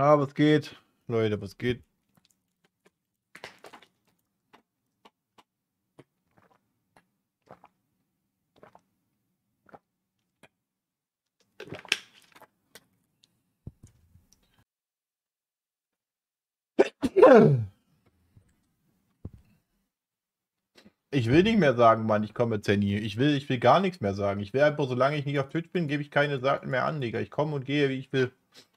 Ah, was geht? Leute, was geht? Ich will nicht mehr sagen, Mann, ich komme Zenny. Ich will, ich will gar nichts mehr sagen. Ich will einfach, solange ich nicht auf Twitch bin, gebe ich keine Sachen mehr an, Digga. Ich komme und gehe, wie ich will.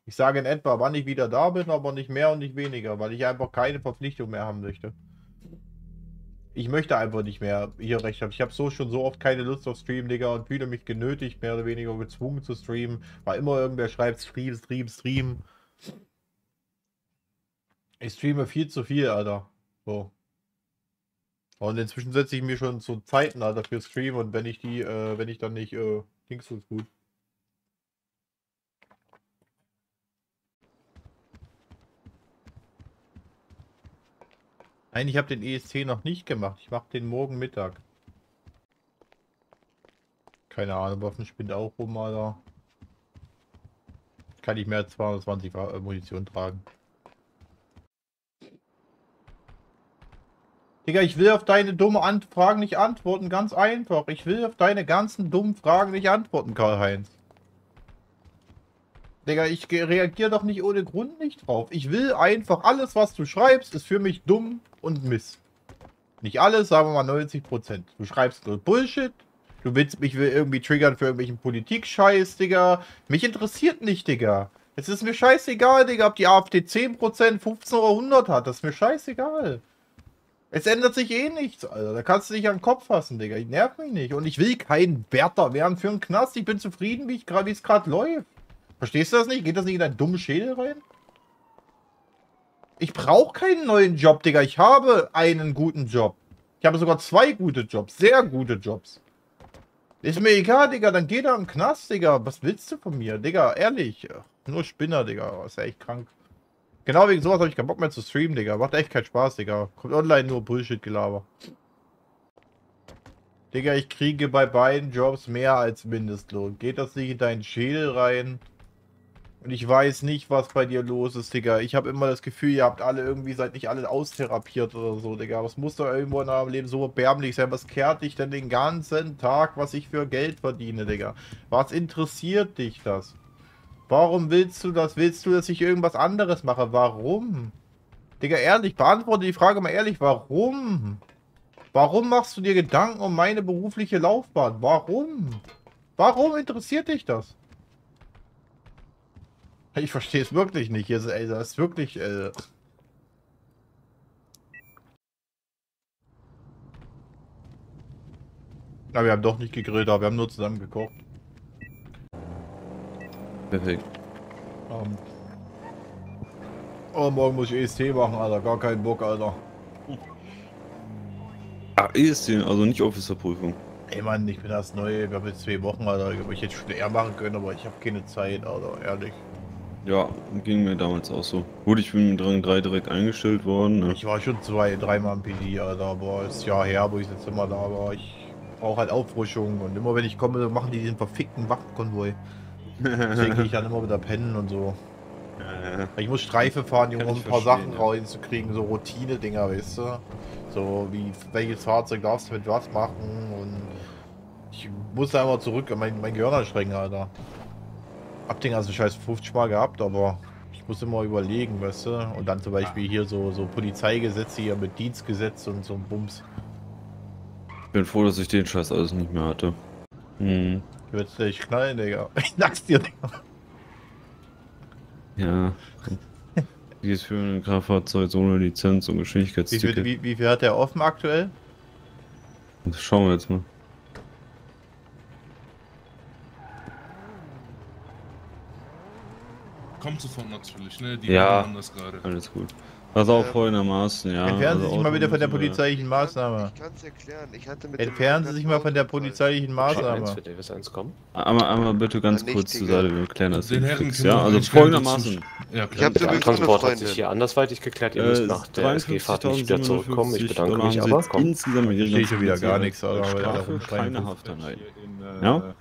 Ich sage in etwa, wann ich wieder da bin, aber nicht mehr und nicht weniger, weil ich einfach keine Verpflichtung mehr haben möchte. Ich möchte einfach nicht mehr hier recht haben. Ich habe so schon so oft keine Lust auf Stream, Digga, und fühle mich genötigt, mehr oder weniger gezwungen zu streamen, weil immer irgendwer schreibt, Stream, Stream, Stream. Ich streame viel zu viel, Alter. So. Und inzwischen setze ich mir schon so Zeiten, Alter, für Stream und wenn ich die, äh, wenn ich dann nicht, äh, ging's uns gut. Nein, ich habe den ESC noch nicht gemacht. Ich mache den morgen Mittag. Keine Ahnung, Waffen spinnt auch rum, Alter. Kann ich mehr als 220 äh, Munition tragen. Digga, ich will auf deine dumme Ant Fragen nicht antworten. Ganz einfach. Ich will auf deine ganzen dummen Fragen nicht antworten, Karl-Heinz. Digga, ich reagiere doch nicht ohne Grund nicht drauf. Ich will einfach, alles was du schreibst, ist für mich dumm und Mist. Nicht alles, sagen wir mal 90%. Du schreibst nur Bullshit. Du willst mich irgendwie triggern für irgendwelchen Politik-Scheiß, Digga. Mich interessiert nicht, Digga. Es ist mir scheißegal, Digga, ob die AfD 10%, 15 oder 100 hat. Das ist mir scheißegal. Es ändert sich eh nichts, Alter. Da kannst du dich an den Kopf fassen, Digga. Ich nerv mich nicht. Und ich will keinen Wärter werden für einen Knast. Ich bin zufrieden, wie es gerade läuft. Verstehst du das nicht? Geht das nicht in deinen dummen Schädel rein? Ich brauche keinen neuen Job, Digga. Ich habe einen guten Job. Ich habe sogar zwei gute Jobs. Sehr gute Jobs. Ist mir egal, Digga. Dann geh da im Knast, Digga. Was willst du von mir? Digga, ehrlich. Nur Spinner, Digga. Ist ja echt krank. Genau wegen sowas habe ich keinen Bock mehr zu streamen, Digga. Macht echt keinen Spaß, Digga. Kommt online nur Bullshit-Gelaber. Digga, ich kriege bei beiden Jobs mehr als Mindestlohn. Geht das nicht in deinen Schädel rein? Und ich weiß nicht, was bei dir los ist, Digga. Ich habe immer das Gefühl, ihr habt alle irgendwie, seid nicht alle austherapiert oder so, Digga. Was muss da irgendwo in eurem Leben so erbärmlich sein? Was kehrt dich denn den ganzen Tag, was ich für Geld verdiene, Digga? Was interessiert dich das? Warum willst du das? Willst du, dass ich irgendwas anderes mache? Warum? Digga, ehrlich, beantworte die Frage mal ehrlich. Warum? Warum machst du dir Gedanken um meine berufliche Laufbahn? Warum? Warum interessiert dich das? Ich verstehe es wirklich nicht. Hier ist, ey, das ist wirklich... Äh ja, wir haben doch nicht gegrillt, aber wir haben nur zusammen gekocht. Perfekt. Um, oh, morgen muss ich EST machen, Alter. Gar keinen Bock, Alter. Ah, EST, also nicht Officerprüfung. Ey Mann, ich bin erst neu, wir haben jetzt zwei Wochen, Alter. Ich hätte schon eher machen können, aber ich habe keine Zeit, Alter, ehrlich. Ja, ging mir damals auch so. Gut, ich bin mit Rang 3 direkt eingestellt worden. Ne? Ich war schon zwei, dreimal im PD, Alter, aber es ist Jahr her, wo ich jetzt immer da war. Ich brauche halt Auffrischung und immer wenn ich komme, machen die den verfickten Wachtkonvoi. Deswegen gehe ich dann immer wieder pennen und so. Ja, ja. Ich muss Streife fahren, um ein paar Sachen ja. reinzukriegen, so Routine-Dinger, weißt du? So wie welches Fahrzeug darfst du mit was machen und ich muss da immer zurück, mein, mein Gehirn anstrengen, Alter. Hab den also scheiß 50 Mal gehabt, aber ich muss immer überlegen, weißt du? Und dann zum Beispiel hier so, so Polizeigesetze hier mit Dienstgesetz und so ein Bums. Ich bin froh, dass ich den Scheiß alles nicht mehr hatte. Hm. Ich würde dich knallen, Digga. Ich sag's dir, Digga. Ja. Wie ist für ein Kraftfahrzeug ohne Lizenz und Geschwindigkeitsticket? Wie, wie, wie viel hat der offen aktuell? Das schauen wir jetzt mal. Kommt sofort natürlich, ne? Die ja, das gerade. Alles gut. Pass auf, ähm, folgendermaßen, ja. Entfernen Sie also sich mal wieder von der polizeilichen Maßnahme. Ich kann es erklären. Ich hatte mit Entfernen Sie sich mal von der polizeilichen Maßnahme. Einmal, einmal bitte ganz kurz zur Seite, wir klären das Den fix, ja? Also folgendermaßen. Ja, ich habe der Transport hat sich hier andersweitig geklärt. Ihr müsst nach der SG-Fahrt nicht wieder zurückkommen. Ich bedanke mich aber. Insgesamt mit Steht schon wieder gar nichts, Strafe, keine Haftanheit. Ja?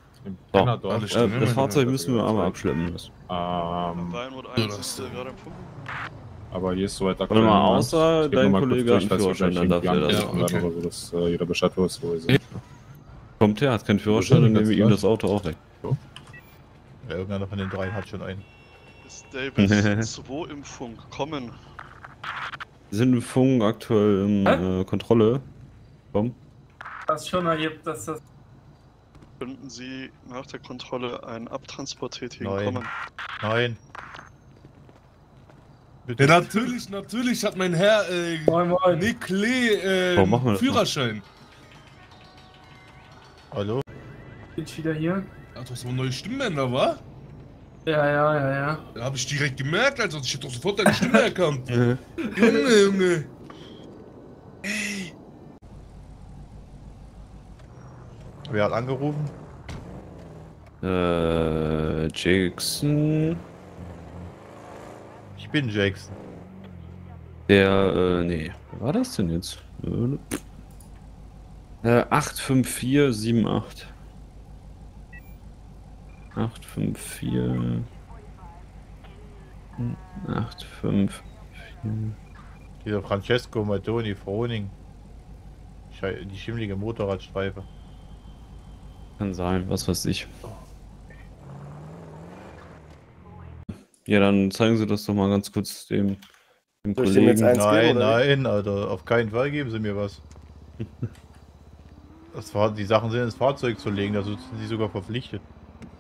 So, äh, das Fahrzeug müssen wir aber abschleppen müssen. Ähm, äh, aber hier ist soweit da Warte mal, außer dein Kollege hat einen Führerschein, dann darf er das. Ja, okay. so, dass äh, jeder Bescheid weiß, wo er ist. Kommt her, hat keinen Führerschein, dann nehmen wir ihm das Auto auch weg. So. Ja, irgendeiner von den drei hat schon einen. Ist Davis 2 im Funk, kommen. Wir sind im Funk aktuell in äh, Kontrolle. Komm. Das schon ergibt, dass das. Könnten Sie nach der Kontrolle einen Abtransport tätigen? Nein. Kommen. Nein. Bitte. Ja, natürlich, natürlich hat mein Herr äh, moin, moin. Nick Lee äh, Führerschein. Hallo? Bin ich wieder hier? Ach, du hast eine neue Stimmbänder, wa? Ja, ja, ja, ja. Da hab ich direkt gemerkt, also ich hätte doch sofort deine Stimme erkannt. Junge, Junge. Wer hat angerufen? Äh, Jackson. Ich bin Jackson. Der, äh, nee. Wer war das denn jetzt? Äh, 85478. 854. 854. Dieser Francesco Madoni Froning. Die schimmlige Motorradstreife. Kann sein, was weiß ich. Ja, dann zeigen Sie das doch mal ganz kurz dem, dem Soll Kollegen. Jetzt eins nein, geben, nein, Alter, auf keinen Fall geben Sie mir was. das war, die Sachen sind ins Fahrzeug zu legen, da sind Sie sogar verpflichtet.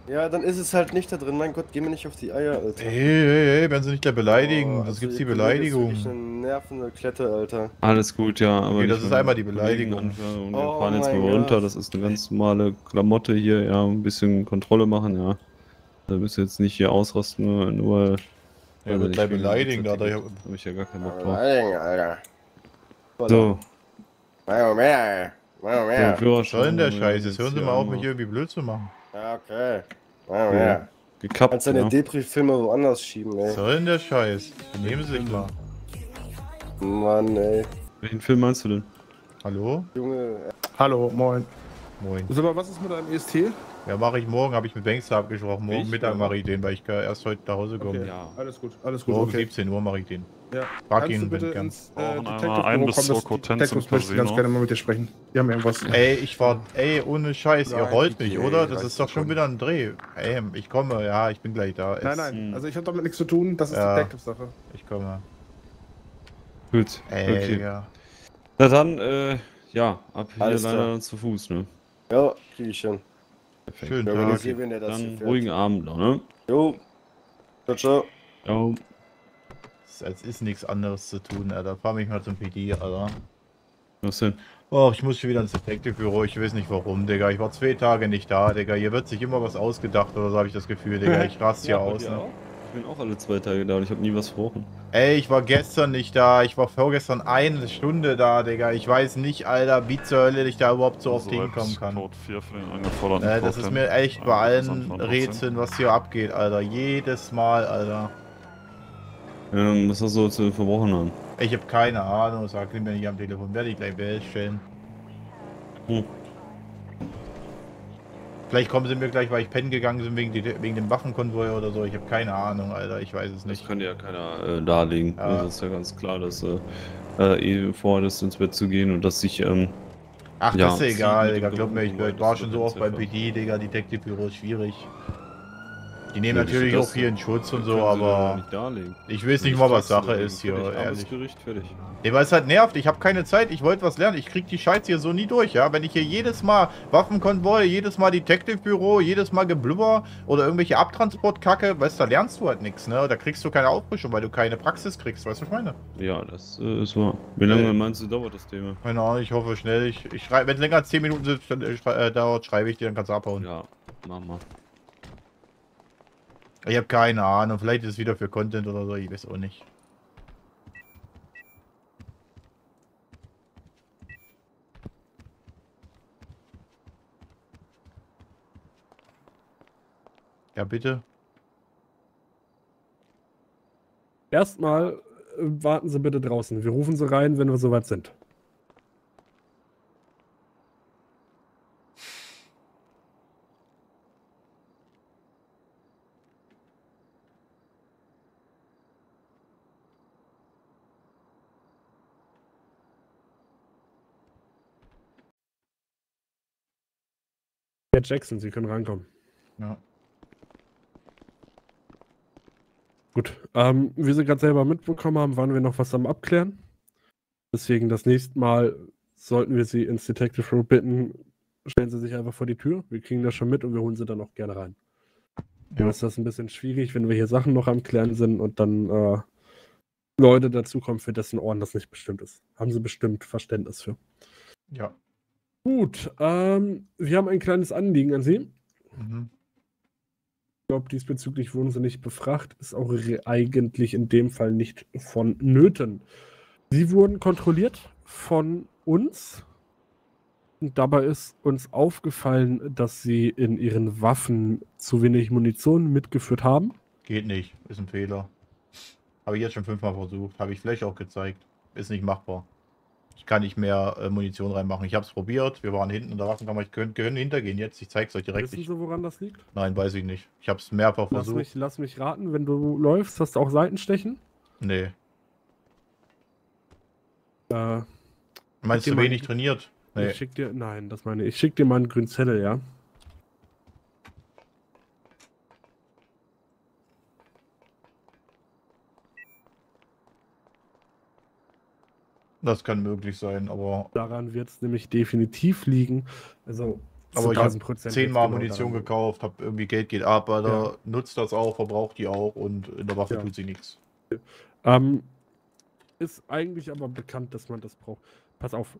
Ja, dann ist es halt nicht da drin. Mein Gott, geh mir nicht auf die Eier, Alter. Hey, hey, hey, werden Sie nicht da beleidigen. Oh, das also gibt's die Beleidigung. Das ist eine nervende Klette, Alter. Alles gut, ja. Aber okay, das ist einmal die Beleidigung. Und wir oh fahren jetzt mal runter. Das ist eine ganz normale Klamotte hier. Ja, ein bisschen Kontrolle machen, ja. Da müsst ihr jetzt nicht hier ausrasten, nur. nur ja, wird gleich beleidigen, da habe ich ja gar keinen Bock drauf. Beleidigen, Alter. So. Wow, mehr. Wow, mehr. Was soll denn der Scheiß? Jetzt hören Sie mal auf, mich irgendwie blöd zu machen. Ja, okay. Ja, ja. Gekappt. Kannst deine ja. Depri-Filme woanders schieben, ey. Was soll denn der Scheiß? Nehmen Sie sich mal. Mann, ey. Welchen Film meinst du denn? Hallo? Junge. Hallo, moin. Moin. Sag mal, was ist mit deinem EST? Ja, mache ich morgen, habe ich mit Bankster abgesprochen. Morgen ich, Mittag mache ich den, weil ich erst heute nach Hause komme. Okay. Ja, alles gut, alles gut. Morgen okay. 17 Uhr mache ich den. Ja. Frag ihn, bitte ins äh, ein bis zur Kotenz im Casino. ganz gerne mal mit dir sprechen. Die haben irgendwas. Ey, ich war, ey, ohne Scheiß, ihr rollt mich, oder? Das ist doch schon wieder ein Dreh. Ey, ich komme, ja, ich bin gleich da. Nein, nein, also ich habe damit nichts zu tun, das ist ja. Detective-Sache. Ich komme. Gut, ey, okay. Ja. Na dann, äh, ja, ab hier Alles leider zu Fuß, ne? Ja, krieg ich schon. Perfekt. Schönen Tag. Wenn er das Dann ruhigen Abend noch, ne? Jo. Ciao, ciao. Ciao. Es ist nichts anderes zu tun, Alter. Fahr mich mal zum PD, Alter. Was denn? Oh, ich muss schon wieder ins Detective-Büro. Ich weiß nicht warum, Digga. Ich war zwei Tage nicht da, Digga. Hier wird sich immer was ausgedacht oder so habe ich das Gefühl, Digga. Ich raste hier ja, aus. Ne? Ich bin auch alle zwei Tage da und ich habe nie was verbrochen. Ey, ich war gestern nicht da. Ich war vorgestern eine Stunde da, Digga. Ich weiß nicht, Alter, wie zur Hölle ich da überhaupt so oft also hinkommen kann. Äh, das ist mir echt bei allen Rätseln, was hier abgeht, Alter. Jedes Mal, Alter. Ja, was hast du zu verbrochen haben? Ich habe keine Ahnung. Sag mir nicht am Telefon. Werde ich gleich stellen. Hm. Vielleicht kommen sie mir gleich, weil ich pennen gegangen bin wegen, die, wegen dem Waffenkonvoi oder so. Ich habe keine Ahnung, Alter. Ich weiß es nicht. Das könnte ja keiner äh, darlegen. Ja. Also ist ja ganz klar, dass äh, äh, eh vorhat, ins Bett zu gehen und dass sich. Ähm, Ach, ja, das ist egal, Digga. Glaub mir, ich, ich war schon so oft beim PD, Digga. Detective-Büro ist schwierig. Die nehmen ja, natürlich auch hier in Schutz und so, aber ich weiß nicht mal, was Sache ist hier, ehrlich. Gericht, fertig. Nee, weil es halt nervt, ich habe keine Zeit, ich wollte was lernen, ich krieg die Scheiße hier so nie durch, ja. Wenn ich hier jedes Mal Waffenkonvoi, jedes Mal Detective-Büro, jedes Mal Geblubber oder irgendwelche Abtransport-Kacke, weißt du, da lernst du halt nichts, ne? Da kriegst du keine Auffrischung, weil du keine Praxis kriegst, weißt du, was ich meine? Ja, das äh, ist wahr. Wie lange äh, meinst du, dauert das Thema? Keine Ahnung, ich hoffe schnell. Ich, ich schreibe, wenn es länger als 10 Minuten sind, äh, dauert, schreibe ich dir, dann kannst du abhauen. Ja, mach mal. Ich habe keine Ahnung, vielleicht ist es wieder für Content oder so, ich weiß auch nicht. Ja, bitte. Erstmal warten Sie bitte draußen. Wir rufen Sie rein, wenn wir soweit sind. Herr Jackson, Sie können reinkommen. Ja. Gut, ähm, wie Sie gerade selber mitbekommen haben, waren wir noch was am Abklären. Deswegen das nächste Mal sollten wir Sie ins Detective Room bitten, stellen Sie sich einfach vor die Tür. Wir kriegen das schon mit und wir holen Sie dann auch gerne rein. Ja. ist das ein bisschen schwierig, wenn wir hier Sachen noch am Klären sind und dann äh, Leute dazukommen, für dessen Ohren das nicht bestimmt ist. Haben Sie bestimmt Verständnis für. Ja. Gut, ähm, wir haben ein kleines Anliegen an Sie. Mhm. Ich glaube, diesbezüglich wurden Sie nicht befragt. Ist auch eigentlich in dem Fall nicht vonnöten. Sie wurden kontrolliert von uns und dabei ist uns aufgefallen, dass sie in ihren Waffen zu wenig Munition mitgeführt haben. Geht nicht, ist ein Fehler. Habe ich jetzt schon fünfmal versucht, habe ich vielleicht auch gezeigt. Ist nicht machbar. Ich kann nicht mehr äh, Munition reinmachen. Ich habe es probiert, wir waren hinten in der Waffenkammer. Ich könnte hintergehen jetzt, ich zeige es euch direkt. Wissen Sie, woran das liegt? Nein, weiß ich nicht. Ich habe es mehrfach lass versucht. Mich, lass mich raten, wenn du läufst, hast du auch Seitenstechen? Nee. Äh, Meinst du wenig trainiert? Nee. Ich schick dir, nein, das meine ich. Ich schick dir mal einen grünen Zettel, ja? Das kann möglich sein, aber. Daran wird es nämlich definitiv liegen. Also, aber ich habe zehnmal genau Munition daran. gekauft, habe irgendwie Geld geht ab, aber ja. nutzt das auch, verbraucht die auch und in der Waffe ja. tut sie nichts. Ähm, ist eigentlich aber bekannt, dass man das braucht. Pass auf,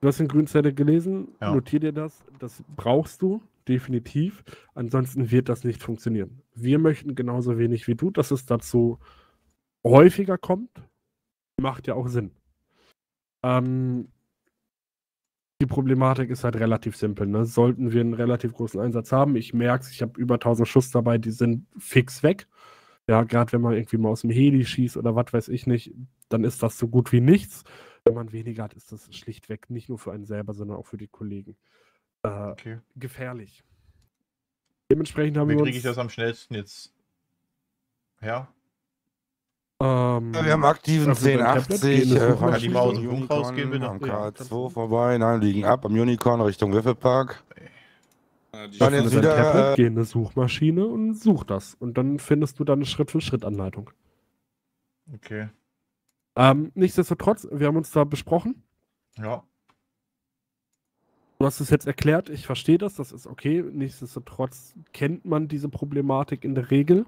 Du hast den Grünzettel gelesen, ja. notier dir das. Das brauchst du, definitiv. Ansonsten wird das nicht funktionieren. Wir möchten genauso wenig wie du, dass es dazu häufiger kommt. Macht ja auch Sinn. Ähm, die Problematik ist halt relativ simpel. Ne? Sollten wir einen relativ großen Einsatz haben, ich merke es, ich habe über 1000 Schuss dabei, die sind fix weg. Ja, gerade wenn man irgendwie mal aus dem Heli schießt oder was weiß ich nicht, dann ist das so gut wie nichts. Wenn man weniger hat, ist das schlichtweg nicht nur für einen selber, sondern auch für die Kollegen äh, okay. gefährlich. Dementsprechend haben Wie wir kriege ich das am schnellsten jetzt her? Ähm, wir haben aktiven 1080. Äh, kann die mal aus dem Funk rausgehen, bitte? Am K2 vorbei, nein, liegen ab am Unicorn Richtung Wiffelpark. Die dann jetzt wieder Tablet, äh, geh in eine Suchmaschine und such das. Und dann findest du dann eine Schritt-für-Schritt-Anleitung. Okay. Ähm, nichtsdestotrotz, wir haben uns da besprochen. Ja. Du hast es jetzt erklärt, ich verstehe das, das ist okay. Nichtsdestotrotz kennt man diese Problematik in der Regel.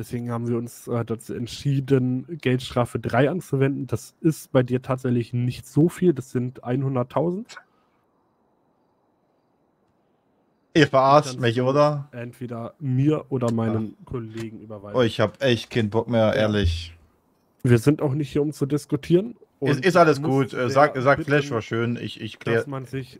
Deswegen haben wir uns äh, dazu entschieden, Geldstrafe 3 anzuwenden. Das ist bei dir tatsächlich nicht so viel, das sind 100.000. Ihr verarscht mich, oder? Entweder mir oder meinen Ach. Kollegen überweisen. Oh, ich hab echt keinen Bock mehr, ehrlich. Wir sind auch nicht hier, um zu diskutieren. Ist, ist, alles gut. Äh, sag, sag Flash war schön. Ich, ich klär,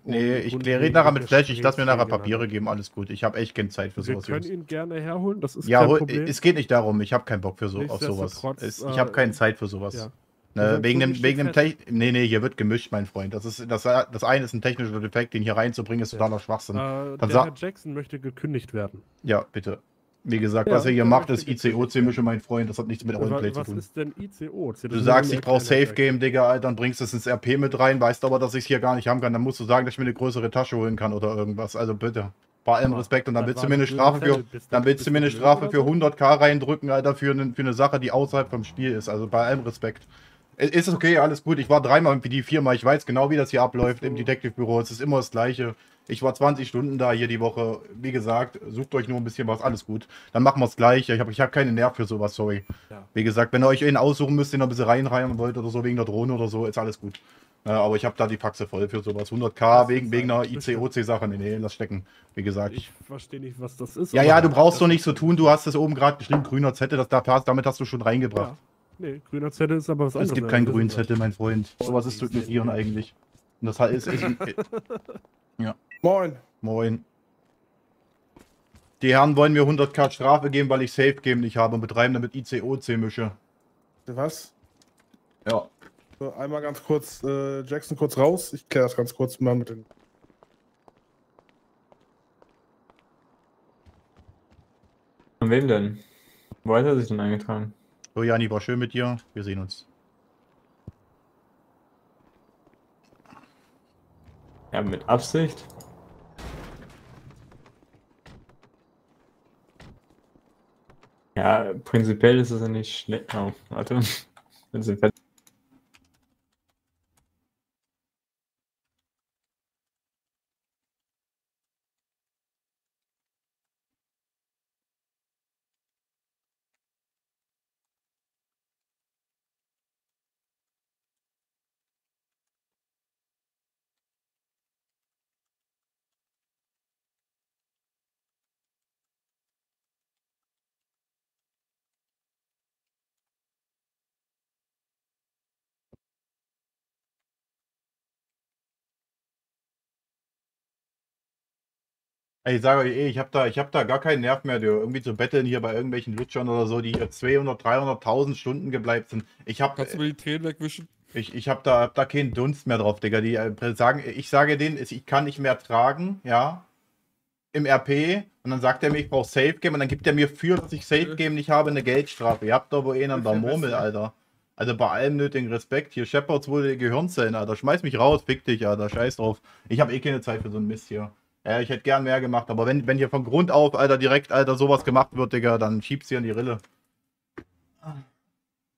nee, ich klär, rede nachher mit Flash. Ich lass mir nachher Papiere geben. Alles gut. Ich habe echt keine Zeit für sowas. Wir können ihn gerne herholen. Das ist ja, kein Problem. es geht nicht darum. Ich habe keinen Bock für so, auf sowas. Es, ich habe keine Zeit für sowas. Ja. Ne, wegen dem, wegen dem Tech Nee, nee, hier wird gemischt, mein Freund. Das, ist, das, das eine ist ein technischer Defekt, den hier reinzubringen, ist totaler Schwachsinn. Äh, Dann der Herr Jackson möchte gekündigt werden. Ja, bitte. Wie gesagt, ja, was ihr hier macht, ist ICO-C-Mische, mein Freund. Das hat nichts mit Roleplay zu tun. Was ist denn ICO? Du sagst, ich brauche Safe Game, Digga, Alter, dann bringst du es ins RP mit rein, weißt aber, dass ich es hier gar nicht haben kann. Dann musst du sagen, dass ich mir eine größere Tasche holen kann oder irgendwas. Also bitte. Bei allem Respekt. Und dann willst du mir eine Strafe für, dann willst du mir eine Strafe für 100k reindrücken, Alter, für eine, für eine Sache, die außerhalb vom Spiel ist. Also bei allem Respekt. Ist okay, alles gut. Ich war dreimal im PD, viermal. Ich weiß genau, wie das hier abläuft im Detective-Büro. Es ist immer das Gleiche. Ich war 20 Stunden da hier die Woche. Wie gesagt, sucht euch nur ein bisschen was. Alles gut. Dann machen wir es gleich. Ich habe ich hab keine Nerv für sowas, sorry. Ja. Wie gesagt, wenn ihr euch einen aussuchen müsst, den ihr ein bisschen reinreihen wollt oder so, wegen der Drohne oder so, ist alles gut. Äh, aber ich habe da die Faxe voll für sowas. 100k wegen, wegen einer ICOC-Sache. Nee, nee, lass stecken. Wie gesagt. Ich verstehe nicht, was das ist. Ja, ja, du brauchst doch nicht so tun. Du hast es oben gerade geschrieben, grüner Zettel. Das, damit hast du schon reingebracht. Ja. Nee, grüner Zettel ist aber was anderes. Es gibt keinen grünen Zettel, mein Freund. So was ist zu ignorieren eigentlich. Und das heißt, ist, ja. Moin. Moin. Die Herren wollen mir 100k Strafe geben, weil ich Safe Game nicht habe und betreiben damit ICOC-Mische. Was? Ja. So, einmal ganz kurz, äh, Jackson kurz raus. Ich kläre das ganz kurz mal mit den. Von wem denn? Wo hat er sich denn eingetragen? So, Jani, war schön mit dir. Wir sehen uns. Ja, mit Absicht. Ja, prinzipiell ist es ja nicht schlecht. Oh, warte. Prinzipiell Ey, ich sage euch eh, ich habe da, hab da gar keinen Nerv mehr, irgendwie zu betteln hier bei irgendwelchen Lutschern oder so, die hier 200, 300.000 Stunden gebleibt sind. Ich hab, Kannst du mir die Tränen wegwischen? Ich, ich habe da, hab da keinen Dunst mehr drauf, Digga. Die äh, sagen, ich sage denen, ich kann nicht mehr tragen, ja, im RP. Und dann sagt er mir, ich brauche Safe Game. Und dann gibt er mir für, dass ich Safe Game nicht habe, eine Geldstrafe. Ihr habt da wohl einen an der Murmel, Alter. Also bei allem nötigen Respekt. Hier, Shepards wurde Gehirnzellen, Alter. Schmeiß mich raus, fick dich, Alter. Scheiß drauf. Ich habe eh keine Zeit für so einen Mist hier. Ja, ich hätte gern mehr gemacht, aber wenn, wenn hier von Grund auf, Alter, direkt, Alter, sowas gemacht wird, Digga, dann schieb's hier in die Rille.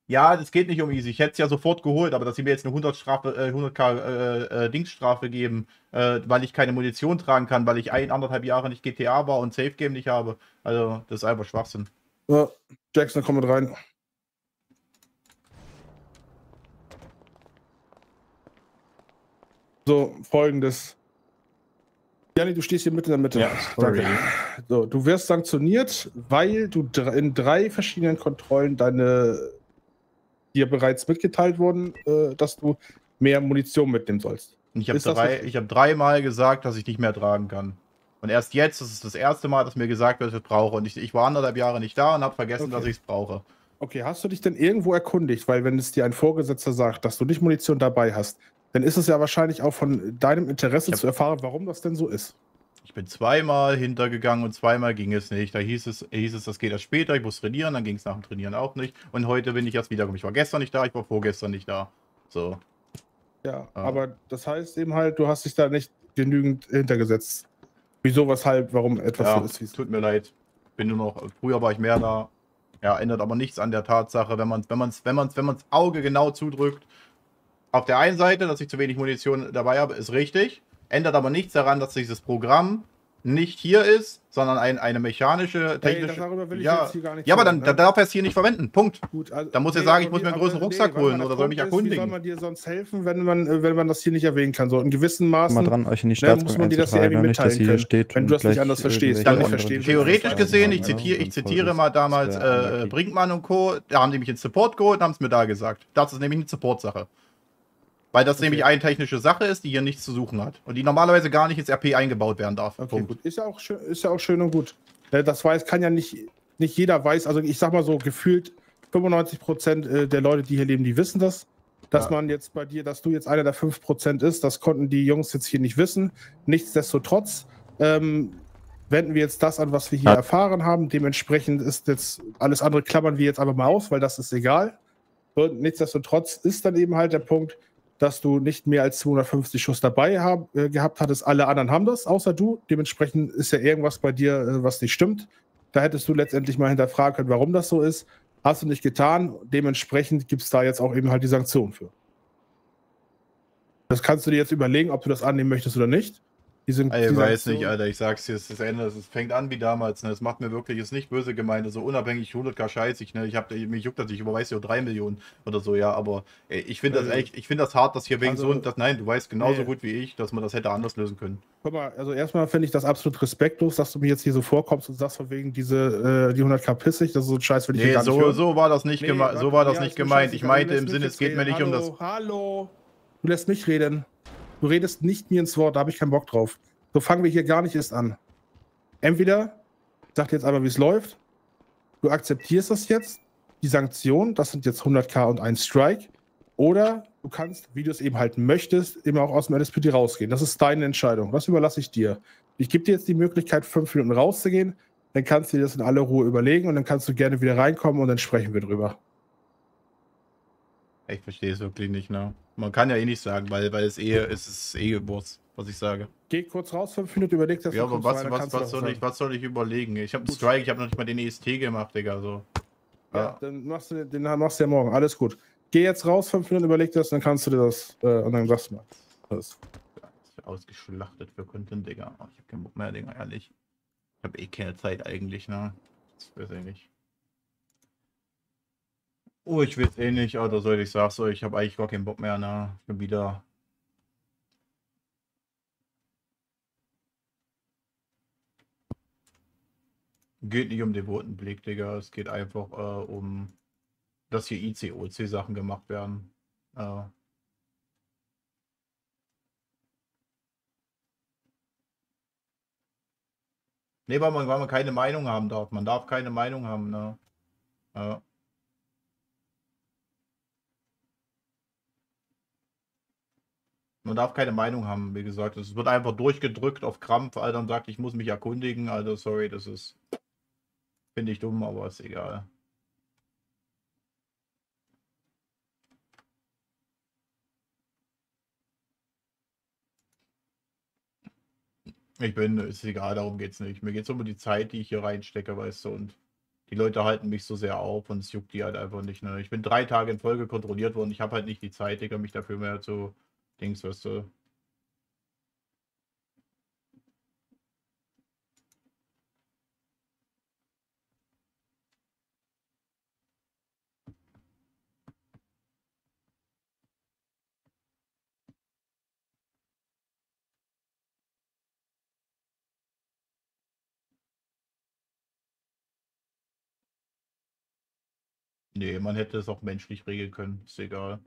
Ja, das geht nicht um easy. Ich hätte es ja sofort geholt, aber dass sie mir jetzt eine 100 Strafe, äh, 100k äh, äh, Dingsstrafe geben, äh, weil ich keine Munition tragen kann, weil ich ein, anderthalb Jahre nicht GTA war und Safe Game nicht habe. Also, das ist einfach Schwachsinn. Ja, Jackson, komm mit rein. So, folgendes. Jani, du stehst hier mitten in der Mitte. Ja, Danke. So, du wirst sanktioniert, weil du in drei verschiedenen Kontrollen deine dir bereits mitgeteilt wurden, äh, dass du mehr Munition mitnehmen sollst. Ich habe drei, hab dreimal gesagt, dass ich nicht mehr tragen kann. Und erst jetzt, das ist das erste Mal, dass mir gesagt wird, ich brauche. Und ich, ich war anderthalb Jahre nicht da und habe vergessen, okay. dass ich es brauche. Okay, hast du dich denn irgendwo erkundigt? Weil wenn es dir ein Vorgesetzter sagt, dass du nicht Munition dabei hast, dann ist es ja wahrscheinlich auch von deinem Interesse zu erfahren, warum das denn so ist. Ich bin zweimal hintergegangen und zweimal ging es nicht. Da hieß es, hieß es, das geht erst später, ich muss trainieren, dann ging es nach dem Trainieren auch nicht. Und heute bin ich erst wiedergekommen. Ich war gestern nicht da, ich war vorgestern nicht da. So. Ja, ja, aber das heißt eben halt, du hast dich da nicht genügend hintergesetzt. Wieso, weshalb, warum etwas ja, so ist. Tut mir leid. Bin nur noch, früher war ich mehr da. Ja, ändert aber nichts an der Tatsache, wenn man wenn man's, wenn man's, wenn man's Auge genau zudrückt, auf der einen Seite, dass ich zu wenig Munition dabei habe, ist richtig. Ändert aber nichts daran, dass dieses Programm nicht hier ist, sondern ein, eine mechanische, technische. Hey, ja, ja aber dann, ne? dann darf er es hier nicht verwenden. Punkt. Gut, also, da muss nee, er sagen, ich muss mir einen größeren Rucksack nee, holen oder soll mich erkundigen. Wie soll man dir sonst helfen, wenn man, äh, wenn man das hier nicht erwähnen kann? So in gewissen Maßen. Mal dran, euch in die ne, muss man dir das ja irgendwie mitteilen nicht, können, steht wenn du das nicht anders verstehst. Dann, theoretisch gesehen, ich zitiere, ich zitiere mal damals äh, Brinkmann und Co., da haben die mich ins Support geholt und haben es mir da gesagt. Das ist nämlich eine Support-Sache. Weil das okay. nämlich eine technische Sache ist, die hier nichts zu suchen hat. Und die normalerweise gar nicht ins RP eingebaut werden darf. Okay, Punkt. gut. Ist ja, auch schön, ist ja auch schön und gut. Das weiß, kann ja nicht, nicht jeder weiß. Also ich sag mal so, gefühlt 95 Prozent äh, der Leute, die hier leben, die wissen das. Dass ja. man jetzt bei dir, dass du jetzt einer der 5 Prozent ist, das konnten die Jungs jetzt hier nicht wissen. Nichtsdestotrotz ähm, wenden wir jetzt das an, was wir hier ja. erfahren haben. Dementsprechend ist jetzt alles andere klammern wir jetzt einfach mal aus, weil das ist egal. Und nichtsdestotrotz ist dann eben halt der Punkt, dass du nicht mehr als 250 Schuss dabei hab, äh, gehabt hattest. Alle anderen haben das, außer du. Dementsprechend ist ja irgendwas bei dir, äh, was nicht stimmt. Da hättest du letztendlich mal hinterfragen können, warum das so ist. Hast du nicht getan. Dementsprechend gibt es da jetzt auch eben halt die Sanktionen für. Das kannst du dir jetzt überlegen, ob du das annehmen möchtest oder nicht. Die sind, ich weiß nicht, Alter, ich sag's dir, es ist Ende, es fängt an wie damals, ne? Es macht mir wirklich, ist nicht böse gemeint, so also unabhängig 100k scheißig, ne? Ich hab, mich juckt das, ich überweise ja 3 Millionen oder so, ja, aber ey, ich finde das also, echt, ich finde das hart, dass hier wegen also, so, das, nein, du weißt genauso nee. gut wie ich, dass man das hätte anders lösen können. Guck mal, also erstmal finde ich das absolut respektlos, dass du mir jetzt hier so vorkommst und sagst von wegen diese, äh, die 100k pissig, das ist so ein Scheiß, wenn ich nee, so, nicht so war das nicht, nee, geme so war das nicht gemeint. Ich meinte im Sinne, es geht mir nicht um das. Hallo, du lässt mich reden. Du redest nicht mir ins Wort, da habe ich keinen Bock drauf. So fangen wir hier gar nicht erst an. Entweder, ich sag dir jetzt einmal, wie es läuft, du akzeptierst das jetzt, die Sanktion, das sind jetzt 100k und ein Strike, oder du kannst, wie du es eben halt möchtest, immer auch aus dem LSPD rausgehen. Das ist deine Entscheidung. Das überlasse ich dir. Ich gebe dir jetzt die Möglichkeit, fünf Minuten rauszugehen, dann kannst du dir das in aller Ruhe überlegen und dann kannst du gerne wieder reinkommen und dann sprechen wir drüber. Ich verstehe es wirklich nicht, ne? Man kann ja eh nicht sagen, weil, weil es eh, es ist eh Wurst. was ich sage. Geh kurz raus, fünf Minuten, überleg das. Ja, aber was, rein, was, was, soll ich, was soll ich überlegen? Ich habe einen Strike, ich habe noch nicht mal den EST gemacht, Digga. So. Ja, ja, dann machst du den machst du ja morgen. Alles gut. Geh jetzt raus, fünf Minuten, überleg das, dann kannst du dir das äh, und dann sagst du mal. Alles. Ausgeschlachtet für Content, Digga. Oh, ich hab keinen Bock mehr, Digga, ehrlich. Ich habe eh keine Zeit eigentlich, ne? Das weiß ich nicht. Oh, ich weiß eh nicht, oder soll ich sagen, so, ich habe eigentlich gar keinen Bock mehr, ne? Ich bin wieder Geht nicht um den Blick, Digga. Es geht einfach äh, um, dass hier ICOC-Sachen gemacht werden. Äh. Ne, weil man, weil man keine Meinung haben darf. Man darf keine Meinung haben, ne? Ja. Man darf keine Meinung haben, wie gesagt. Es wird einfach durchgedrückt auf Krampf, Alter, und sagt, ich muss mich erkundigen. Also, sorry, das ist. Finde ich dumm, aber ist egal. Ich bin, ist egal, darum geht es nicht. Mir geht es um die Zeit, die ich hier reinstecke, weißt du, und die Leute halten mich so sehr auf und es juckt die halt einfach nicht. Ne? Ich bin drei Tage in Folge kontrolliert worden. Ich habe halt nicht die Zeit, Digga, mich dafür mehr zu Dings, weißt du. Nee, man hätte es auch menschlich regeln können. Ist egal.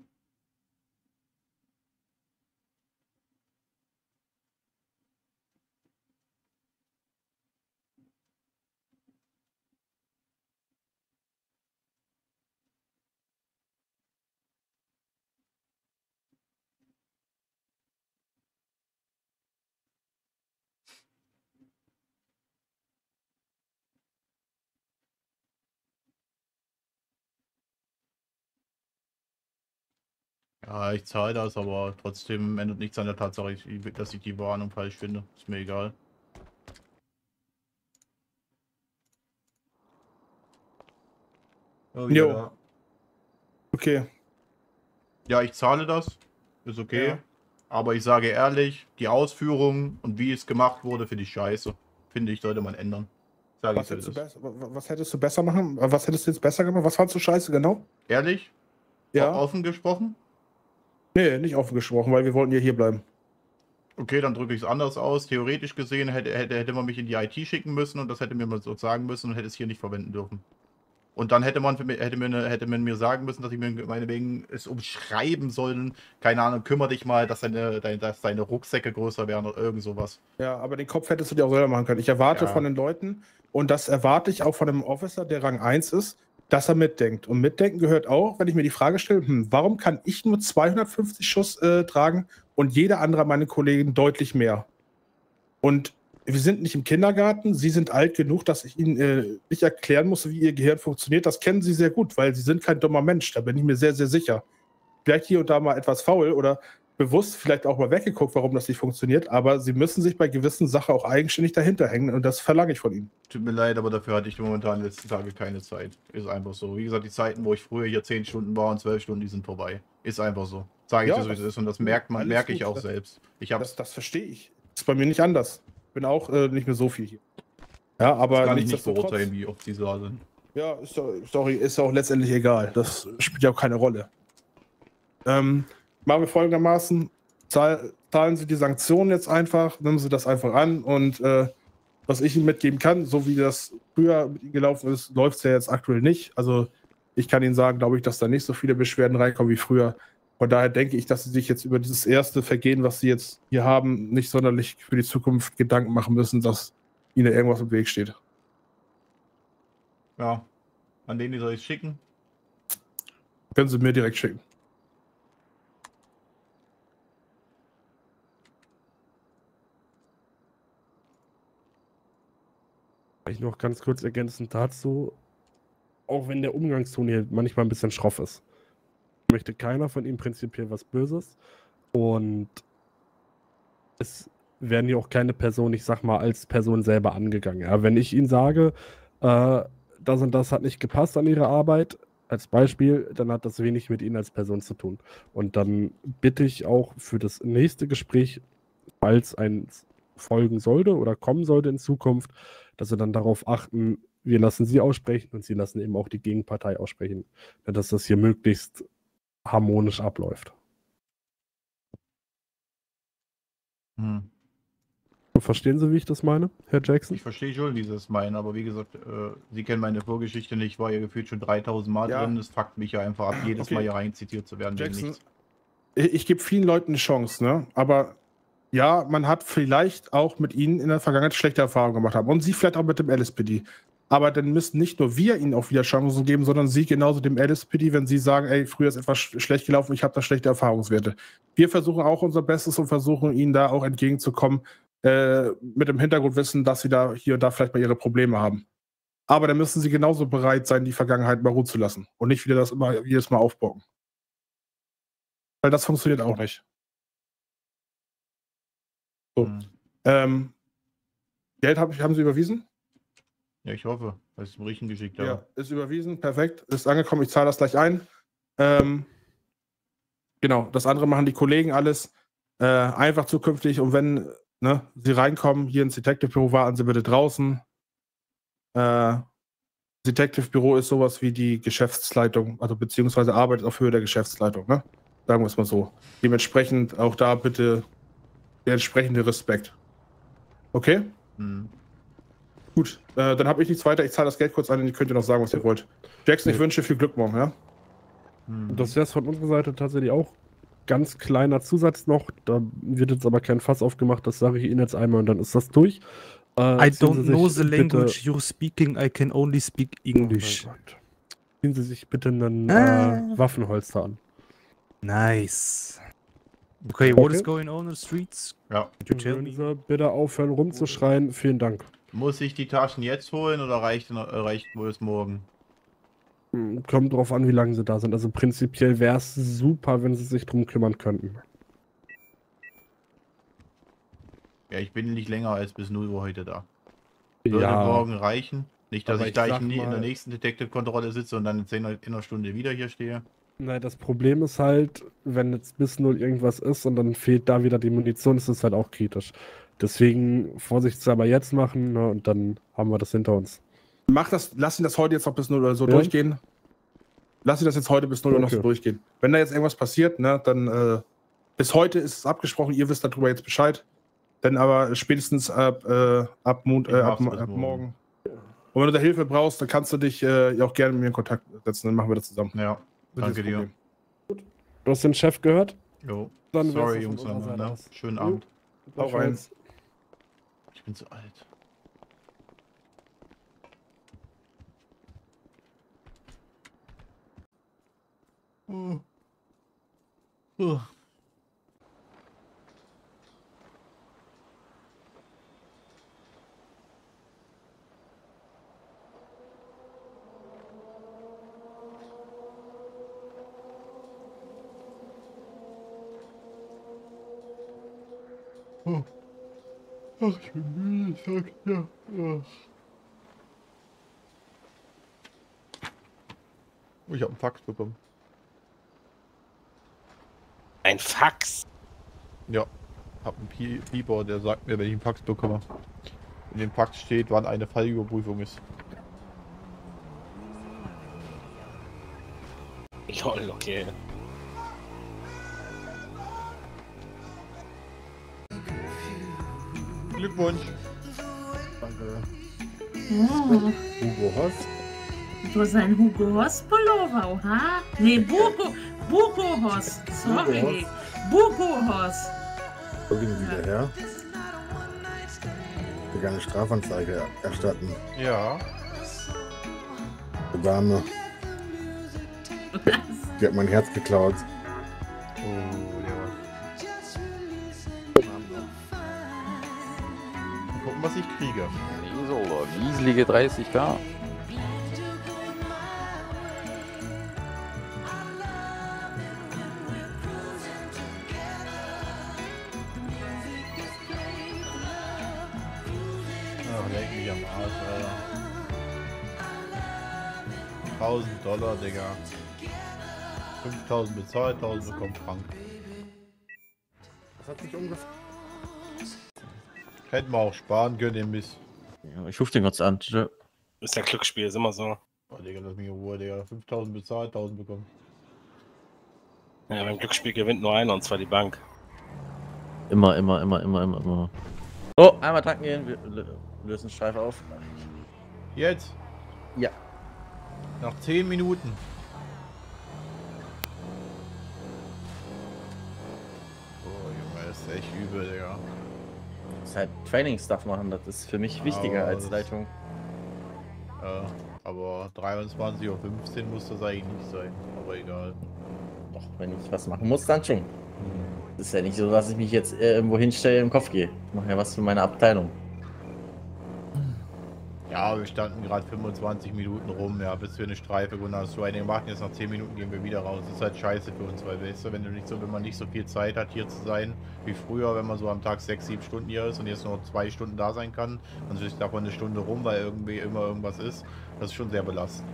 Ja, ich zahle das, aber trotzdem ändert nichts an der Tatsache, dass ich die Warnung falsch finde. Ist mir egal. Oh, jo. Ja. Okay. Ja, ich zahle das. Ist okay. Ja. Aber ich sage ehrlich, die Ausführung und wie es gemacht wurde, finde ich scheiße. Finde ich, sollte man ändern. Sag was, hättest besser, was hättest du besser machen? Was hättest du jetzt besser gemacht? Was fandst du scheiße genau? Ehrlich? Ja. Offen gesprochen? Nee, nicht offen gesprochen, weil wir wollten ja hier bleiben. Okay, dann drücke ich es anders aus. Theoretisch gesehen hätte, hätte, hätte man mich in die IT schicken müssen und das hätte mir mal so sagen müssen und hätte es hier nicht verwenden dürfen. Und dann hätte man, hätte, mir, hätte man mir sagen müssen, dass ich mir meinetwegen es umschreiben sollen. Keine Ahnung, kümmere dich mal, dass deine, deine, dass deine Rucksäcke größer werden oder irgend sowas. Ja, aber den Kopf hättest du dir auch selber machen können. Ich erwarte ja. von den Leuten, und das erwarte ich auch von einem Officer, der Rang 1 ist, dass er mitdenkt. Und mitdenken gehört auch, wenn ich mir die Frage stelle, hm, warum kann ich nur 250 Schuss äh, tragen und jeder andere meiner Kollegen deutlich mehr? Und wir sind nicht im Kindergarten, Sie sind alt genug, dass ich Ihnen äh, nicht erklären muss, wie Ihr Gehirn funktioniert. Das kennen Sie sehr gut, weil Sie sind kein dummer Mensch, da bin ich mir sehr, sehr sicher. Vielleicht hier und da mal etwas faul oder bewusst vielleicht auch mal weggeguckt, warum das nicht funktioniert, aber sie müssen sich bei gewissen Sachen auch eigenständig dahinter hängen und das verlange ich von ihnen. Tut mir leid, aber dafür hatte ich momentan in den letzten Tagen keine Zeit. Ist einfach so. Wie gesagt, die Zeiten, wo ich früher hier 10 Stunden war und 12 Stunden, die sind vorbei. Ist einfach so. Sage ich ja, dir so, wie es ist und das merkt man, merke ich auch das, selbst. Ich das, das verstehe ich. Das ist bei mir nicht anders. Bin auch äh, nicht mehr so viel hier. Ja, aber das kann ich nicht beurteilen, wie oft die da sind. Ja, ist doch, ist, doch letztendlich egal. Das spielt ja auch keine Rolle. Ähm, machen wir folgendermaßen, zahl, zahlen Sie die Sanktionen jetzt einfach, nehmen Sie das einfach an und äh, was ich Ihnen mitgeben kann, so wie das früher mit Ihnen gelaufen ist, läuft es ja jetzt aktuell nicht. Also ich kann Ihnen sagen, glaube ich, dass da nicht so viele Beschwerden reinkommen wie früher. Von daher denke ich, dass Sie sich jetzt über dieses erste Vergehen, was Sie jetzt hier haben, nicht sonderlich für die Zukunft Gedanken machen müssen, dass Ihnen irgendwas im Weg steht. Ja, an den soll ich schicken? Können Sie mir direkt schicken. Ich noch ganz kurz ergänzend dazu, auch wenn der Umgangston hier manchmal ein bisschen schroff ist, möchte keiner von ihm prinzipiell was Böses. Und es werden ja auch keine Person, ich sag mal, als Person selber angegangen. Ja, wenn ich Ihnen sage, äh, das und das hat nicht gepasst an Ihre Arbeit, als Beispiel, dann hat das wenig mit Ihnen als Person zu tun. Und dann bitte ich auch für das nächste Gespräch, falls ein folgen sollte oder kommen sollte in Zukunft, dass Sie dann darauf achten, wir lassen Sie aussprechen und Sie lassen eben auch die Gegenpartei aussprechen, dass das hier möglichst harmonisch abläuft. Hm. Verstehen Sie, wie ich das meine, Herr Jackson? Ich verstehe schon, wie Sie es meinen, aber wie gesagt, äh, Sie kennen meine Vorgeschichte nicht. Ich war ja gefühlt schon 3000 Mal ja. drin. Das fuckt mich ja einfach ab, jedes okay. Mal hier rein zitiert zu werden. Jackson, ich, ich gebe vielen Leuten eine Chance, ne? aber ja, man hat vielleicht auch mit Ihnen in der Vergangenheit schlechte Erfahrungen gemacht haben und Sie vielleicht auch mit dem LSPD. Aber dann müssen nicht nur wir Ihnen auch wieder Chancen geben, sondern Sie genauso dem LSPD, wenn Sie sagen, ey, früher ist etwas schlecht gelaufen, ich habe da schlechte Erfahrungswerte. Wir versuchen auch unser Bestes und versuchen Ihnen da auch entgegenzukommen, äh, mit dem Hintergrundwissen, dass sie da hier und da vielleicht mal ihre Probleme haben. Aber dann müssen sie genauso bereit sein, die Vergangenheit mal ruhen zu lassen und nicht wieder das immer jedes Mal aufbocken. Weil das funktioniert auch nicht. So. Mhm. Ähm, Geld hab, haben Sie überwiesen? Ja, ich hoffe. Das ist im richtigen geschickt. Ja, ist überwiesen. Perfekt. Ist angekommen. Ich zahle das gleich ein. Ähm, genau. Das andere machen die Kollegen alles. Äh, einfach zukünftig. Und wenn ne, Sie reinkommen, hier ins Detective-Büro, warten Sie bitte draußen. Äh, Detective-Büro ist sowas wie die Geschäftsleitung, also beziehungsweise arbeitet auf Höhe der Geschäftsleitung, ne? Sagen wir es mal so. Dementsprechend auch da bitte der entsprechende Respekt. Okay? Mhm. Gut, äh, dann habe ich nichts weiter. Ich zahle das Geld kurz ein und ihr könnt ihr noch sagen, was ihr wollt. Jackson, ich wünsche viel Glück morgen, ja? Mhm. Das wäre es von unserer Seite tatsächlich auch ganz kleiner Zusatz noch. Da wird jetzt aber kein Fass aufgemacht. Das sage ich Ihnen jetzt einmal und dann ist das durch. Äh, I don't know the language you're speaking. I can only speak English. Oh Ziehen Sie sich bitte einen ah. äh, Waffenholster an. Nice. Okay, okay, what is going on in the streets? Ja. Können Sie bitte aufhören rumzuschreien? Vielen Dank. Muss ich die Taschen jetzt holen oder reicht, reicht wohl es morgen? Kommt drauf an, wie lange sie da sind. Also prinzipiell wäre es super, wenn sie sich drum kümmern könnten. Ja, ich bin nicht länger als bis 0 Uhr heute da. Würde ja. morgen reichen. Nicht, dass ich, ich gleich in, in der nächsten Detective-Kontrolle sitze und dann in, 10, in einer Stunde wieder hier stehe. Nein, das Problem ist halt, wenn jetzt bis 0 irgendwas ist und dann fehlt da wieder die Munition, ist es halt auch kritisch. Deswegen vorsichtshalber jetzt machen ne, und dann haben wir das hinter uns. Mach das, lass ihn das heute jetzt noch bis 0 oder so ja. durchgehen. Lass ihn das jetzt heute bis 0 okay. noch so durchgehen. Wenn da jetzt irgendwas passiert, ne, dann äh, bis heute ist es abgesprochen, ihr wisst darüber jetzt Bescheid. Dann aber spätestens ab, äh, ab, Mond, äh, ab, ab morgen. Und wenn du da Hilfe brauchst, dann kannst du dich äh, auch gerne mit mir in Kontakt setzen, dann machen wir das zusammen. Ja, danke dir. Gut. Du hast den Chef gehört? Jo. Dann Sorry, Jungs, ne? Schönen Abend. Auch eins. Ich bin zu alt. Oh. Oh. Oh. Ach, ich bin müde, sag ja. Ach. Ich hab einen Fax bekommen. Ein Fax? Ja. Hab einen Pieper, der sagt mir, wenn ich einen Fax bekomme. In dem Fax steht, wann eine Fallüberprüfung ist. Lol, okay. Glückwunsch. Danke. Oh. Hugo Hoss. Du hast einen Hugo Hoss Pullover, oha? Nee, Buko. Bukohos. Sorry. Bukohos. Wo gehen Sie wieder her? Ich will eine Strafanzeige erstatten. Ja. Die Dame. Die hat mein Herz geklaut. Krieger. So, wieselige 30k. Dollar, Digga. 5000 bezahlt, 1000 bekommt Frank. Das hat sich umgefahren. Hätten wir auch sparen können, den Mist. Ja, ich rufe den kurz an. Ist ja Glücksspiel, ist immer so. Oh, Digga, lass mich in Ruhe, Digga. 5000 bezahlt, 1000 bekommen. Ja, beim Glücksspiel gewinnt nur einer, und zwar die Bank. Immer, immer, immer, immer, immer, immer. Oh, einmal tanken gehen, wir lösen Streife auf. Jetzt? Ja. Nach 10 Minuten. Oh, Junge, das ist echt übel, Digga. Halt Training-Stuff machen, das ist für mich wichtiger Aber als Leitung. Ja, aber 23.15 Uhr muss das eigentlich nicht sein. Aber egal. Doch, wenn ich was machen muss, dann schon. Das ist ja nicht so, dass ich mich jetzt äh, irgendwo hinstelle im Kopf gehe. Ich mache ja was für meine Abteilung. Ja, wir standen gerade 25 Minuten rum, ja, bis wir eine Streife gewonnen. So eine gemacht, jetzt nach 10 Minuten gehen wir wieder raus. Das ist halt scheiße für uns, weil weißt du, wenn du nicht so, wenn man nicht so viel Zeit hat, hier zu sein, wie früher, wenn man so am Tag 6, 7 Stunden hier ist und jetzt nur zwei Stunden da sein kann, dann ist davon eine Stunde rum, weil irgendwie immer irgendwas ist. Das ist schon sehr belastend.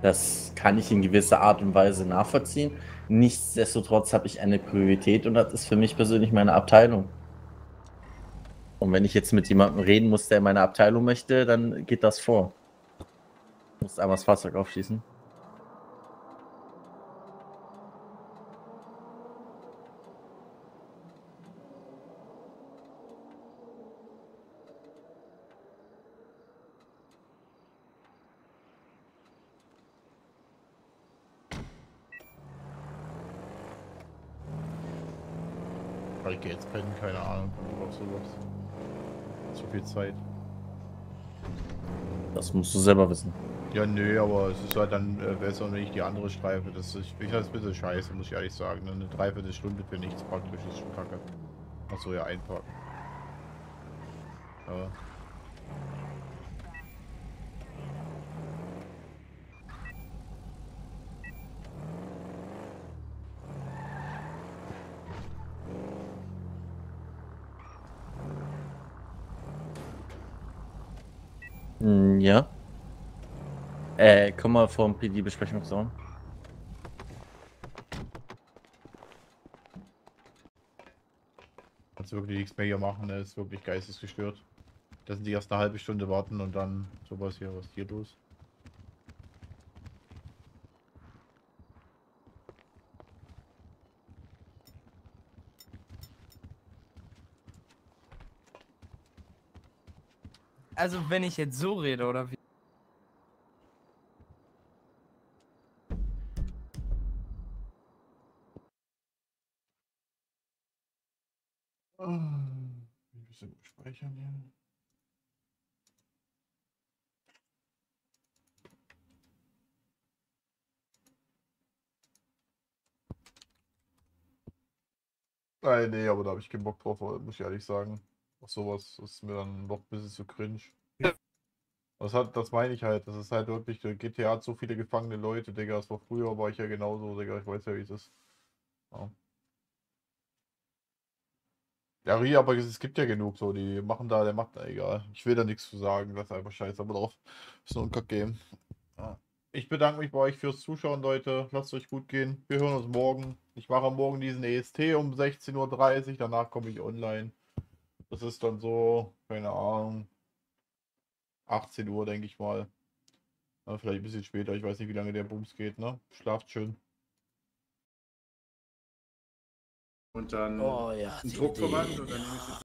Das kann ich in gewisser Art und Weise nachvollziehen. Nichtsdestotrotz habe ich eine Priorität und das ist für mich persönlich meine Abteilung. Und wenn ich jetzt mit jemandem reden muss, der in meine Abteilung möchte, dann geht das vor. Ich muss einmal das Fahrzeug aufschließen. Weil ich geh jetzt pennen, keine Ahnung. Oder sowas. Zu viel Zeit. Musst du selber wissen. Ja, nö, aber es ist halt dann besser wenn ich die andere Streife. Das ist, ich das ein bisschen scheiße, muss ich ehrlich sagen. Eine Dreiviertelstunde für nichts praktisch ist schon kacke. Achso, ja, einparken. Ja. Hm, ja. Äh, komm mal vor dem PD-Besprechungsraum. Kannst wirklich nichts mehr hier machen, ne? ist wirklich geistesgestört. Da sind die erst eine halbe Stunde warten und dann sowas hier, was ist hier los? Also wenn ich jetzt so rede, oder wie? Ein bisschen speichern hier. Nein, nee, aber da habe ich keinen Bock drauf, muss ich ehrlich sagen. Auf sowas ist mir dann doch ein bisschen zu cringe. Das, hat, das meine ich halt, das ist halt wirklich, der GTA hat so viele gefangene Leute, Digga, das war früher, war ich ja genauso, Digga, ich weiß ja, wie es ist. Ja. Ja, Ria, aber es gibt ja genug so, die machen da, der macht da egal. Ich will da nichts zu sagen, das ist einfach scheiße, aber drauf. Ist nur ein Kack-Game. Ich bedanke mich bei euch fürs Zuschauen, Leute. Lasst euch gut gehen. Wir hören uns morgen. Ich mache morgen diesen EST um 16.30 Uhr, danach komme ich online. Das ist dann so, keine Ahnung, 18 Uhr, denke ich mal. Vielleicht ein bisschen später, ich weiß nicht, wie lange der Bums geht, ne? Schlaft schön. Und dann Oh ja, ein die Druckverband Idee. und dann nehme ich